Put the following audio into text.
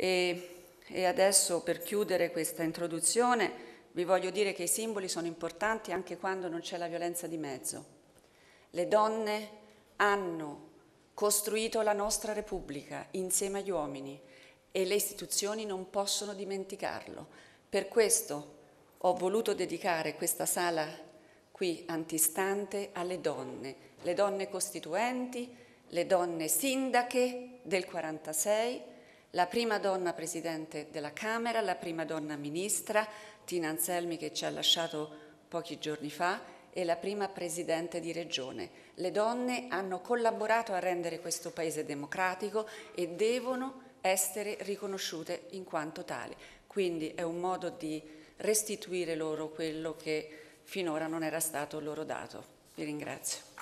E, e adesso per chiudere questa introduzione vi voglio dire che i simboli sono importanti anche quando non c'è la violenza di mezzo. Le donne hanno costruito la nostra Repubblica insieme agli uomini e le istituzioni non possono dimenticarlo. Per questo ho voluto dedicare questa sala qui antistante alle donne, le donne costituenti, le donne sindache del 46, la prima donna presidente della Camera, la prima donna ministra, Tina Anselmi che ci ha lasciato pochi giorni fa, e la prima presidente di regione. Le donne hanno collaborato a rendere questo paese democratico e devono essere riconosciute in quanto tali. Quindi è un modo di restituire loro quello che finora non era stato loro dato. Vi ringrazio.